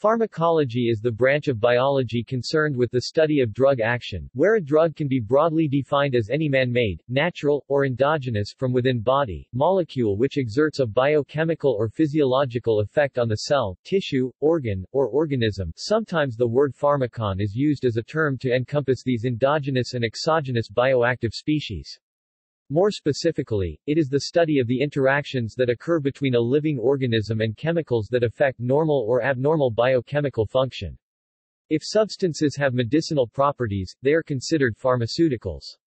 Pharmacology is the branch of biology concerned with the study of drug action, where a drug can be broadly defined as any man-made, natural, or endogenous from within body, molecule which exerts a biochemical or physiological effect on the cell, tissue, organ, or organism. Sometimes the word pharmacon is used as a term to encompass these endogenous and exogenous bioactive species. More specifically, it is the study of the interactions that occur between a living organism and chemicals that affect normal or abnormal biochemical function. If substances have medicinal properties, they are considered pharmaceuticals.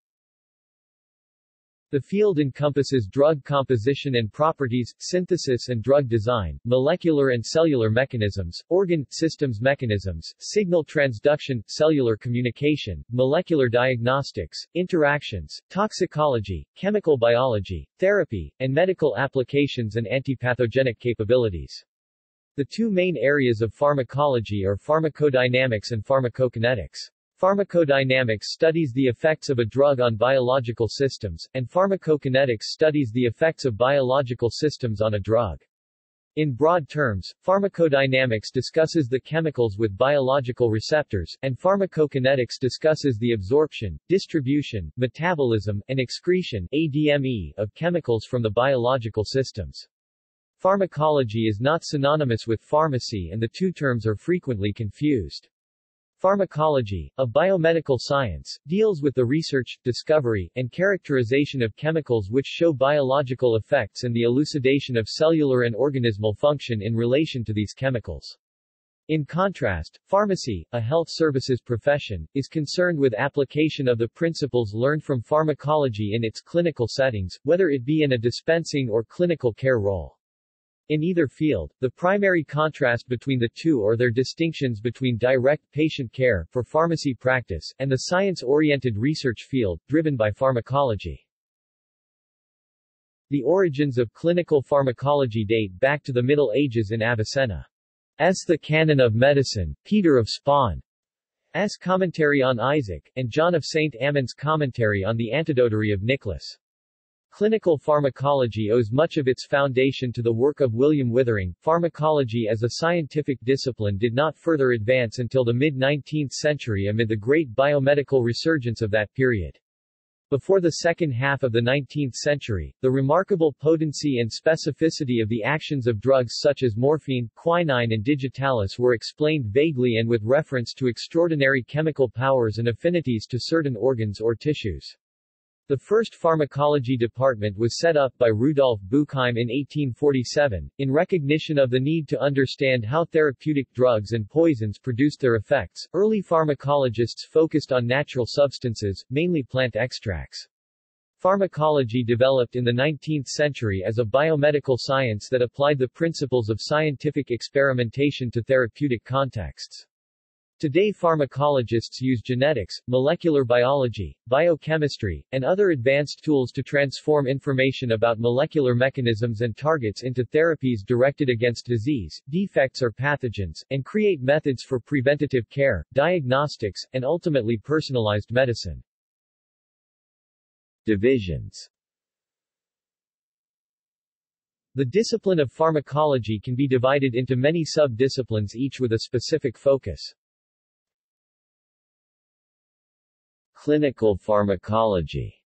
The field encompasses drug composition and properties, synthesis and drug design, molecular and cellular mechanisms, organ, systems mechanisms, signal transduction, cellular communication, molecular diagnostics, interactions, toxicology, chemical biology, therapy, and medical applications and antipathogenic capabilities. The two main areas of pharmacology are pharmacodynamics and pharmacokinetics. Pharmacodynamics studies the effects of a drug on biological systems, and pharmacokinetics studies the effects of biological systems on a drug. In broad terms, pharmacodynamics discusses the chemicals with biological receptors, and pharmacokinetics discusses the absorption, distribution, metabolism, and excretion ADME of chemicals from the biological systems. Pharmacology is not synonymous with pharmacy and the two terms are frequently confused. Pharmacology, a biomedical science, deals with the research, discovery, and characterization of chemicals which show biological effects and the elucidation of cellular and organismal function in relation to these chemicals. In contrast, pharmacy, a health services profession, is concerned with application of the principles learned from pharmacology in its clinical settings, whether it be in a dispensing or clinical care role. In either field, the primary contrast between the two or their distinctions between direct patient care, for pharmacy practice, and the science-oriented research field, driven by pharmacology. The origins of clinical pharmacology date back to the Middle Ages in Avicenna. S. The Canon of Medicine, Peter of Spain, S. Commentary on Isaac, and John of St. Amand's Commentary on the Antidotary of Nicholas. Clinical pharmacology owes much of its foundation to the work of William Withering. Pharmacology as a scientific discipline did not further advance until the mid-19th century amid the great biomedical resurgence of that period. Before the second half of the 19th century, the remarkable potency and specificity of the actions of drugs such as morphine, quinine and digitalis were explained vaguely and with reference to extraordinary chemical powers and affinities to certain organs or tissues. The first pharmacology department was set up by Rudolf Buchheim in 1847, in recognition of the need to understand how therapeutic drugs and poisons produced their effects. Early pharmacologists focused on natural substances, mainly plant extracts. Pharmacology developed in the 19th century as a biomedical science that applied the principles of scientific experimentation to therapeutic contexts. Today pharmacologists use genetics, molecular biology, biochemistry, and other advanced tools to transform information about molecular mechanisms and targets into therapies directed against disease, defects or pathogens, and create methods for preventative care, diagnostics, and ultimately personalized medicine. Divisions The discipline of pharmacology can be divided into many sub-disciplines each with a specific focus. Clinical pharmacology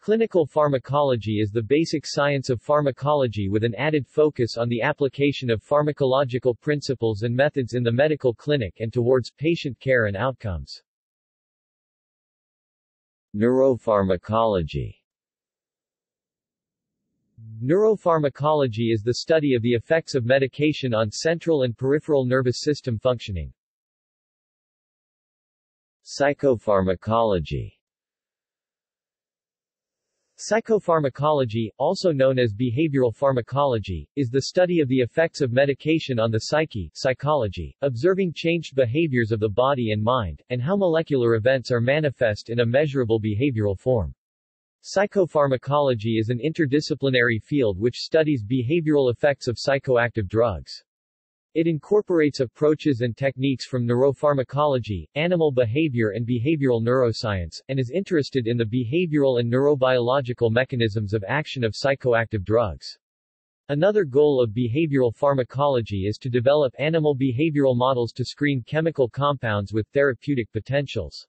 Clinical pharmacology is the basic science of pharmacology with an added focus on the application of pharmacological principles and methods in the medical clinic and towards patient care and outcomes. Neuropharmacology Neuropharmacology is the study of the effects of medication on central and peripheral nervous system functioning. Psychopharmacology Psychopharmacology, also known as behavioral pharmacology, is the study of the effects of medication on the psyche psychology, observing changed behaviors of the body and mind, and how molecular events are manifest in a measurable behavioral form. Psychopharmacology is an interdisciplinary field which studies behavioral effects of psychoactive drugs. It incorporates approaches and techniques from neuropharmacology, animal behavior and behavioral neuroscience, and is interested in the behavioral and neurobiological mechanisms of action of psychoactive drugs. Another goal of behavioral pharmacology is to develop animal behavioral models to screen chemical compounds with therapeutic potentials.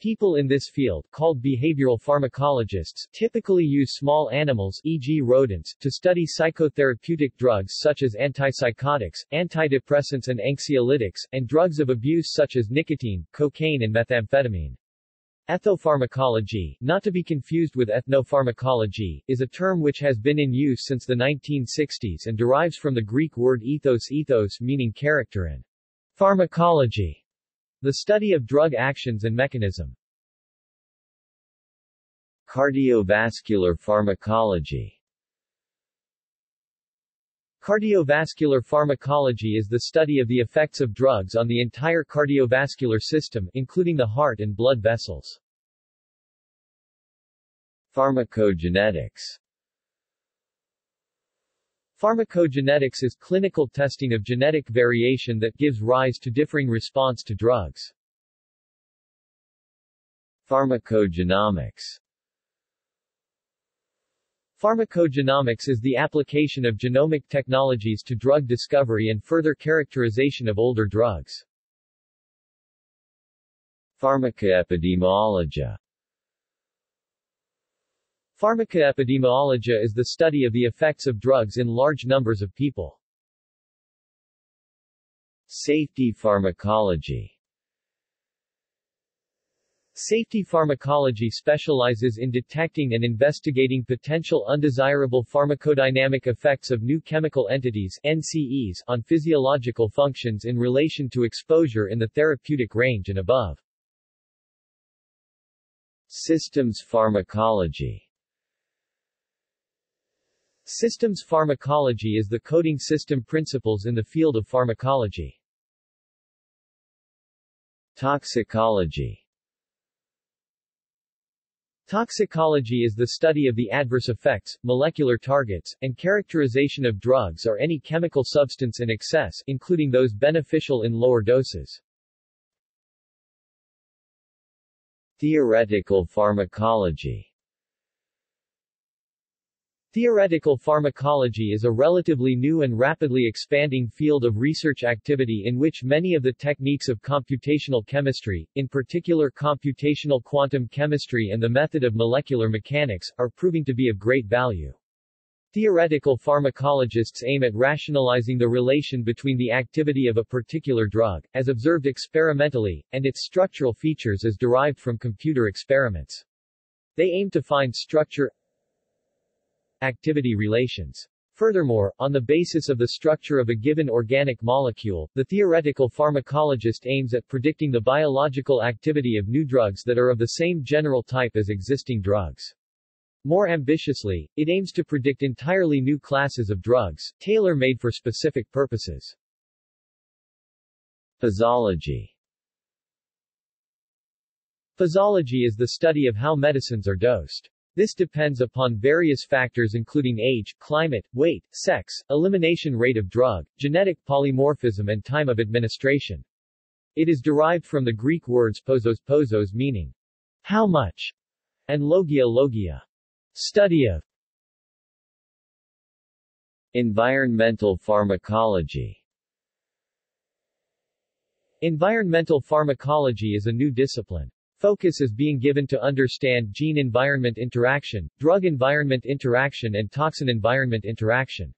People in this field, called behavioral pharmacologists, typically use small animals e.g. rodents, to study psychotherapeutic drugs such as antipsychotics, antidepressants and anxiolytics, and drugs of abuse such as nicotine, cocaine and methamphetamine. Ethopharmacology, not to be confused with ethnopharmacology, is a term which has been in use since the 1960s and derives from the Greek word ethos ethos meaning character and pharmacology the study of drug actions and mechanism. Cardiovascular pharmacology Cardiovascular pharmacology is the study of the effects of drugs on the entire cardiovascular system, including the heart and blood vessels. Pharmacogenetics Pharmacogenetics is clinical testing of genetic variation that gives rise to differing response to drugs. Pharmacogenomics Pharmacogenomics is the application of genomic technologies to drug discovery and further characterization of older drugs. Pharmacoepidemiology Pharmacoepidemiology is the study of the effects of drugs in large numbers of people. Safety pharmacology Safety pharmacology specializes in detecting and investigating potential undesirable pharmacodynamic effects of new chemical entities NCEs on physiological functions in relation to exposure in the therapeutic range and above. Systems pharmacology Systems pharmacology is the coding system principles in the field of pharmacology. Toxicology Toxicology is the study of the adverse effects, molecular targets, and characterization of drugs or any chemical substance in excess, including those beneficial in lower doses. Theoretical pharmacology Theoretical pharmacology is a relatively new and rapidly expanding field of research activity in which many of the techniques of computational chemistry, in particular computational quantum chemistry and the method of molecular mechanics, are proving to be of great value. Theoretical pharmacologists aim at rationalizing the relation between the activity of a particular drug, as observed experimentally, and its structural features as derived from computer experiments. They aim to find structure, activity relations. Furthermore, on the basis of the structure of a given organic molecule, the theoretical pharmacologist aims at predicting the biological activity of new drugs that are of the same general type as existing drugs. More ambitiously, it aims to predict entirely new classes of drugs, tailor-made for specific purposes. Posology Posology is the study of how medicines are dosed. This depends upon various factors including age, climate, weight, sex, elimination rate of drug, genetic polymorphism and time of administration. It is derived from the Greek words posos posos meaning how much and logia logia study of. Environmental pharmacology Environmental pharmacology is a new discipline. Focus is being given to understand gene-environment interaction, drug-environment interaction and toxin-environment interaction.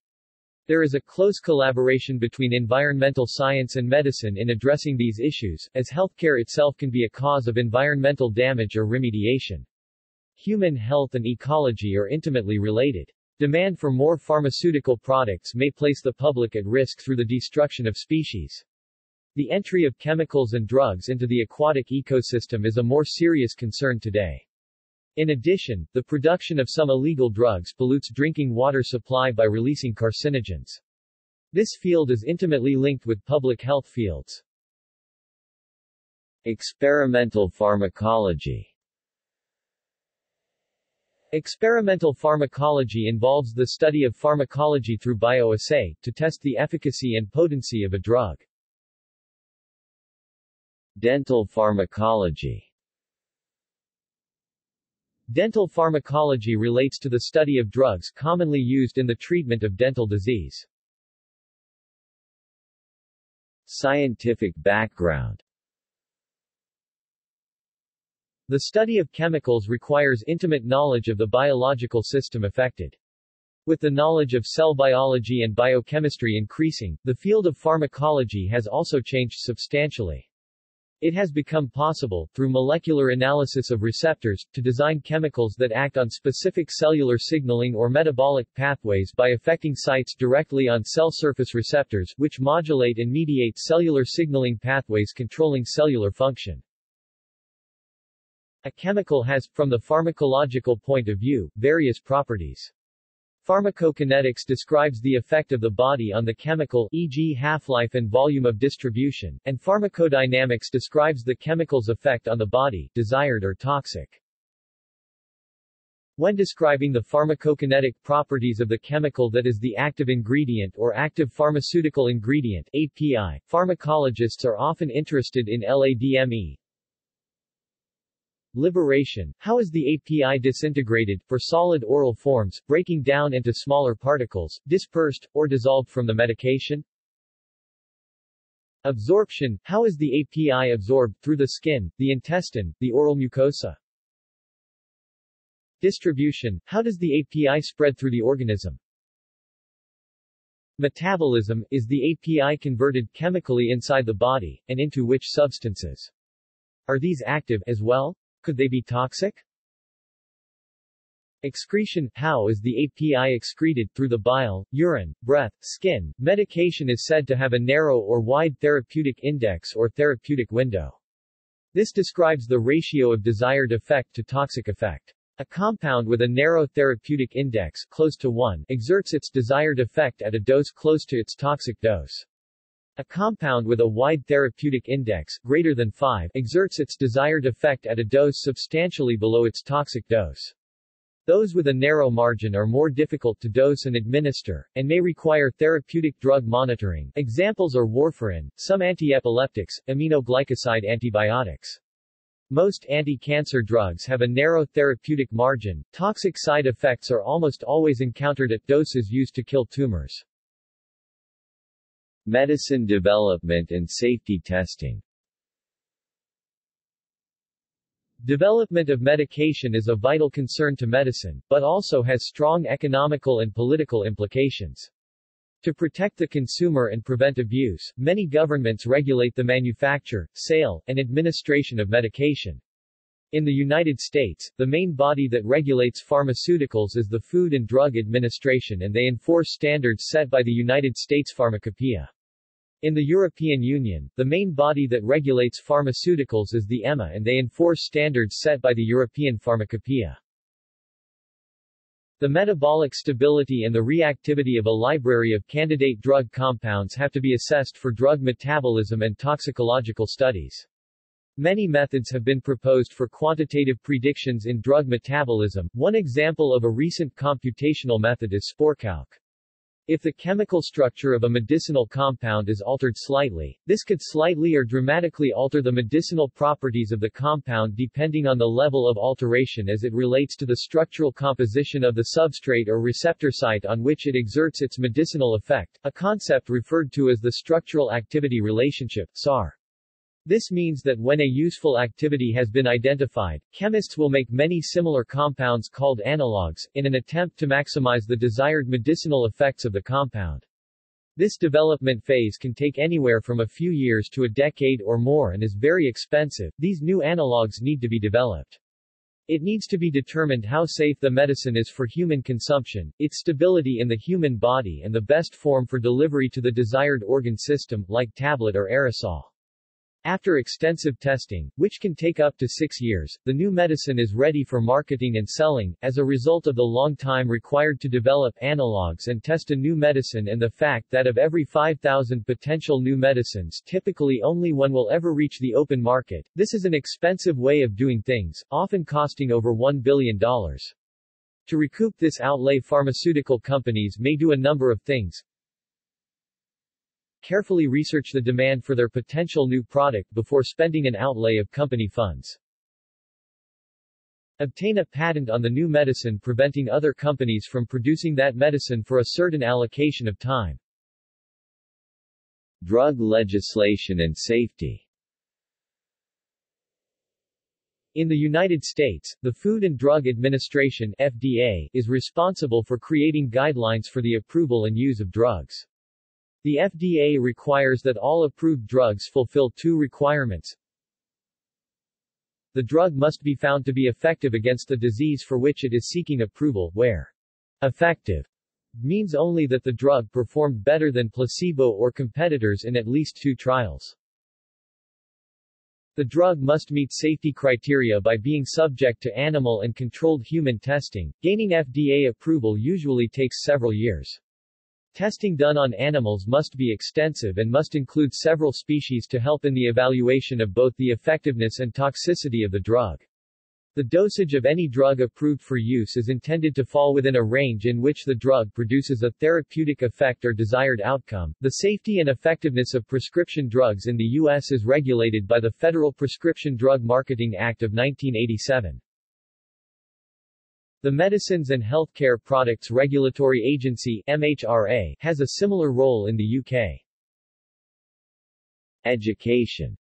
There is a close collaboration between environmental science and medicine in addressing these issues, as healthcare itself can be a cause of environmental damage or remediation. Human health and ecology are intimately related. Demand for more pharmaceutical products may place the public at risk through the destruction of species. The entry of chemicals and drugs into the aquatic ecosystem is a more serious concern today. In addition, the production of some illegal drugs pollutes drinking water supply by releasing carcinogens. This field is intimately linked with public health fields. Experimental pharmacology Experimental pharmacology involves the study of pharmacology through bioassay, to test the efficacy and potency of a drug. Dental pharmacology Dental pharmacology relates to the study of drugs commonly used in the treatment of dental disease. Scientific background The study of chemicals requires intimate knowledge of the biological system affected. With the knowledge of cell biology and biochemistry increasing, the field of pharmacology has also changed substantially. It has become possible, through molecular analysis of receptors, to design chemicals that act on specific cellular signaling or metabolic pathways by affecting sites directly on cell surface receptors, which modulate and mediate cellular signaling pathways controlling cellular function. A chemical has, from the pharmacological point of view, various properties. Pharmacokinetics describes the effect of the body on the chemical e.g. half-life and volume of distribution, and pharmacodynamics describes the chemical's effect on the body, desired or toxic. When describing the pharmacokinetic properties of the chemical that is the active ingredient or active pharmaceutical ingredient API, pharmacologists are often interested in LADME, Liberation, how is the API disintegrated, for solid oral forms, breaking down into smaller particles, dispersed, or dissolved from the medication? Absorption, how is the API absorbed, through the skin, the intestine, the oral mucosa? Distribution, how does the API spread through the organism? Metabolism, is the API converted chemically inside the body, and into which substances? Are these active, as well? Could they be toxic? Excretion How is the API excreted, through the bile, urine, breath, skin? Medication is said to have a narrow or wide therapeutic index or therapeutic window. This describes the ratio of desired effect to toxic effect. A compound with a narrow therapeutic index close to 1 exerts its desired effect at a dose close to its toxic dose. A compound with a wide therapeutic index, greater than 5, exerts its desired effect at a dose substantially below its toxic dose. Those with a narrow margin are more difficult to dose and administer, and may require therapeutic drug monitoring. Examples are warfarin, some antiepileptics, aminoglycoside antibiotics. Most anti-cancer drugs have a narrow therapeutic margin. Toxic side effects are almost always encountered at doses used to kill tumors. Medicine development and safety testing Development of medication is a vital concern to medicine, but also has strong economical and political implications. To protect the consumer and prevent abuse, many governments regulate the manufacture, sale, and administration of medication. In the United States, the main body that regulates pharmaceuticals is the Food and Drug Administration and they enforce standards set by the United States Pharmacopoeia. In the European Union, the main body that regulates pharmaceuticals is the EMA and they enforce standards set by the European Pharmacopoeia. The metabolic stability and the reactivity of a library of candidate drug compounds have to be assessed for drug metabolism and toxicological studies. Many methods have been proposed for quantitative predictions in drug metabolism. One example of a recent computational method is SPORCalc. If the chemical structure of a medicinal compound is altered slightly, this could slightly or dramatically alter the medicinal properties of the compound depending on the level of alteration as it relates to the structural composition of the substrate or receptor site on which it exerts its medicinal effect, a concept referred to as the structural activity relationship, SAR. This means that when a useful activity has been identified, chemists will make many similar compounds called analogues, in an attempt to maximize the desired medicinal effects of the compound. This development phase can take anywhere from a few years to a decade or more and is very expensive. These new analogues need to be developed. It needs to be determined how safe the medicine is for human consumption, its stability in the human body and the best form for delivery to the desired organ system, like tablet or aerosol. After extensive testing, which can take up to six years, the new medicine is ready for marketing and selling, as a result of the long time required to develop analogs and test a new medicine and the fact that of every 5,000 potential new medicines typically only one will ever reach the open market. This is an expensive way of doing things, often costing over $1 billion. To recoup this outlay pharmaceutical companies may do a number of things, carefully research the demand for their potential new product before spending an outlay of company funds. Obtain a patent on the new medicine preventing other companies from producing that medicine for a certain allocation of time. Drug legislation and safety In the United States, the Food and Drug Administration FDA is responsible for creating guidelines for the approval and use of drugs. The FDA requires that all approved drugs fulfill two requirements. The drug must be found to be effective against the disease for which it is seeking approval, where effective means only that the drug performed better than placebo or competitors in at least two trials. The drug must meet safety criteria by being subject to animal and controlled human testing. Gaining FDA approval usually takes several years. Testing done on animals must be extensive and must include several species to help in the evaluation of both the effectiveness and toxicity of the drug. The dosage of any drug approved for use is intended to fall within a range in which the drug produces a therapeutic effect or desired outcome. The safety and effectiveness of prescription drugs in the U.S. is regulated by the Federal Prescription Drug Marketing Act of 1987. The Medicines and Healthcare Products Regulatory Agency MHRA, has a similar role in the UK. Education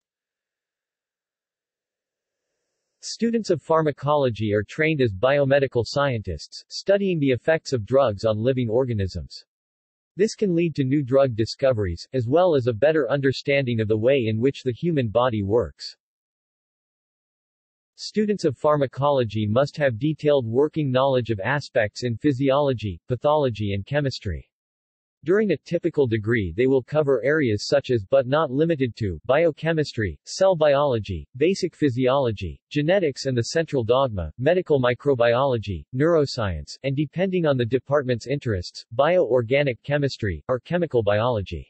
Students of pharmacology are trained as biomedical scientists, studying the effects of drugs on living organisms. This can lead to new drug discoveries, as well as a better understanding of the way in which the human body works. Students of pharmacology must have detailed working knowledge of aspects in physiology, pathology and chemistry. During a typical degree they will cover areas such as but not limited to biochemistry, cell biology, basic physiology, genetics and the central dogma, medical microbiology, neuroscience, and depending on the department's interests, bioorganic chemistry, or chemical biology.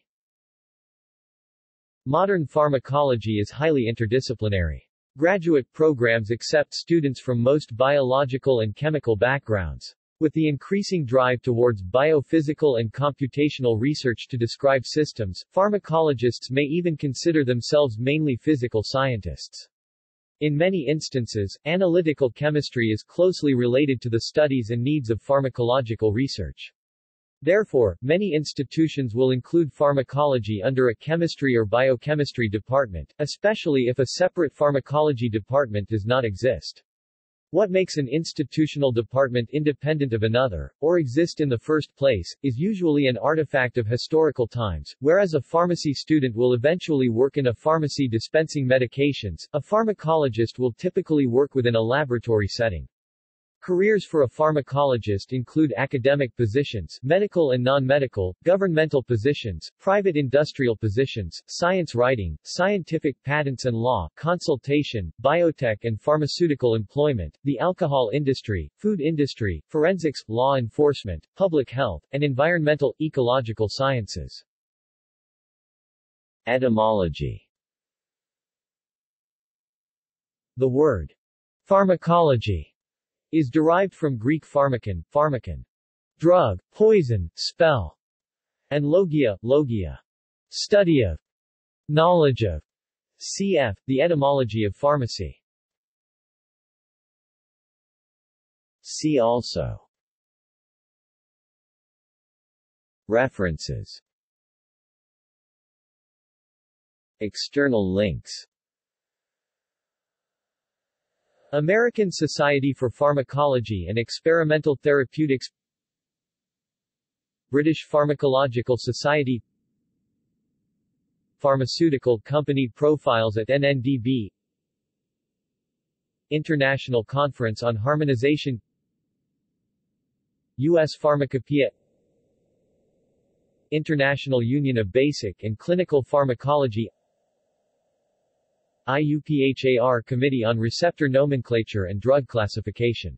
Modern pharmacology is highly interdisciplinary. Graduate programs accept students from most biological and chemical backgrounds. With the increasing drive towards biophysical and computational research to describe systems, pharmacologists may even consider themselves mainly physical scientists. In many instances, analytical chemistry is closely related to the studies and needs of pharmacological research. Therefore, many institutions will include pharmacology under a chemistry or biochemistry department, especially if a separate pharmacology department does not exist. What makes an institutional department independent of another, or exist in the first place, is usually an artifact of historical times, whereas a pharmacy student will eventually work in a pharmacy dispensing medications, a pharmacologist will typically work within a laboratory setting. Careers for a pharmacologist include academic positions, medical and non-medical, governmental positions, private industrial positions, science writing, scientific patents and law, consultation, biotech and pharmaceutical employment, the alcohol industry, food industry, forensics, law enforcement, public health, and environmental, ecological sciences. Etymology The word pharmacology is derived from Greek pharmakon, pharmakon, drug, poison, spell, and logia, logia, study of, knowledge of, cf. the etymology of pharmacy. See also. References. External links American Society for Pharmacology and Experimental Therapeutics British Pharmacological Society Pharmaceutical Company Profiles at NNDB International Conference on Harmonization U.S. Pharmacopoeia International Union of Basic and Clinical Pharmacology IUPHAR Committee on Receptor Nomenclature and Drug Classification